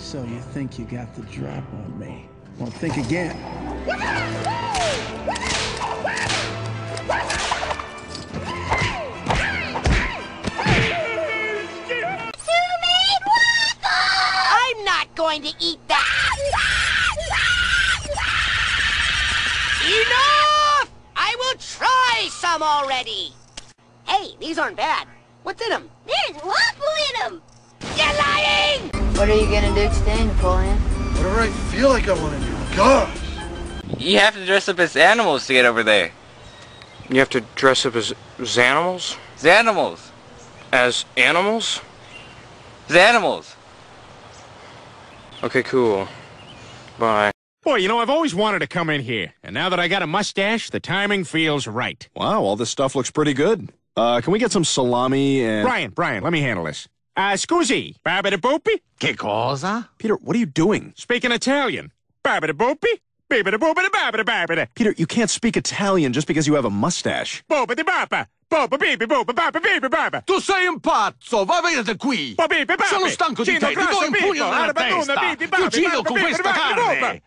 So you think you got the drop on me? Well, think again. I'm not going to eat that! Enough! I will try some already! Hey, these aren't bad. What's in them? There's waffle in them! You're lying! What are you gonna do today, Napoleon? Whatever I feel like I want to do. Gosh! You have to dress up as animals to get over there. You have to dress up as, as animals? As animals. As animals? As animals. Okay, cool. Bye. Boy, you know, I've always wanted to come in here, and now that I got a mustache, the timing feels right. Wow, all this stuff looks pretty good. Uh, can we get some salami and... Brian, Brian, let me handle this. Uh, scusi, babida boopy? Che cosa? Peter, what are you doing? Speaking Italian. Babida boopy? Babida boopida babida babida. Peter, you can't speak Italian just because you have a mustache. Boopity bapa. Bopa bibi bopa bapa bibi bapa. Tu sei un pazzo, va via da qui! Bopa bibi bapa. Sono stanco di te, ti do un pugno bibo, nella alla testa! Ti uccido con questa carne! bopa.